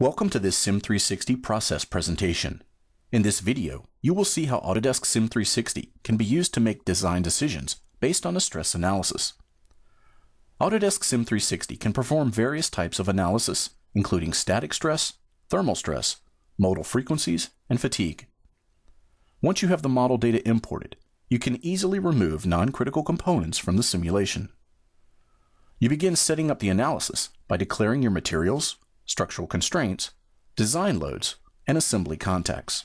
Welcome to this Sim360 process presentation. In this video, you will see how Autodesk Sim360 can be used to make design decisions based on a stress analysis. Autodesk Sim360 can perform various types of analysis, including static stress, thermal stress, modal frequencies, and fatigue. Once you have the model data imported, you can easily remove non-critical components from the simulation. You begin setting up the analysis by declaring your materials, structural constraints, design loads, and assembly contacts.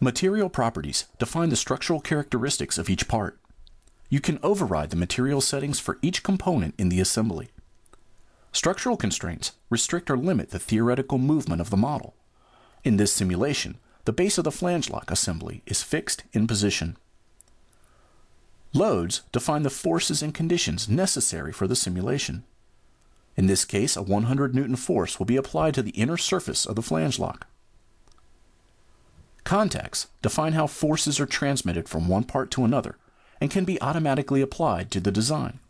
Material properties define the structural characteristics of each part. You can override the material settings for each component in the assembly. Structural constraints restrict or limit the theoretical movement of the model. In this simulation, the base of the flange lock assembly is fixed in position. Loads define the forces and conditions necessary for the simulation. In this case, a 100 newton force will be applied to the inner surface of the flange lock. Contacts define how forces are transmitted from one part to another and can be automatically applied to the design.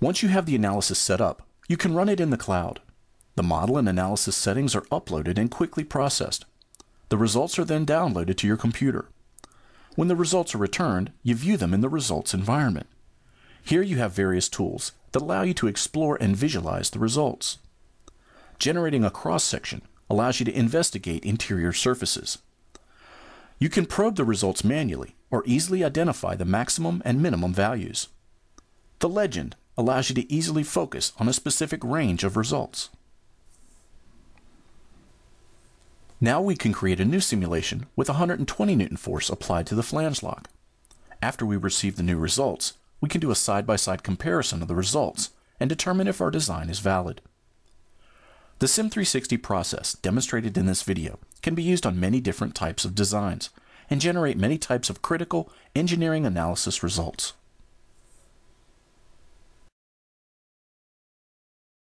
Once you have the analysis set up, you can run it in the cloud. The model and analysis settings are uploaded and quickly processed. The results are then downloaded to your computer. When the results are returned, you view them in the results environment. Here you have various tools that allow you to explore and visualize the results. Generating a cross-section allows you to investigate interior surfaces. You can probe the results manually or easily identify the maximum and minimum values. The legend allows you to easily focus on a specific range of results. Now we can create a new simulation with 120 Newton force applied to the flange lock. After we receive the new results, we can do a side-by-side -side comparison of the results and determine if our design is valid. The Sim360 process demonstrated in this video can be used on many different types of designs and generate many types of critical engineering analysis results.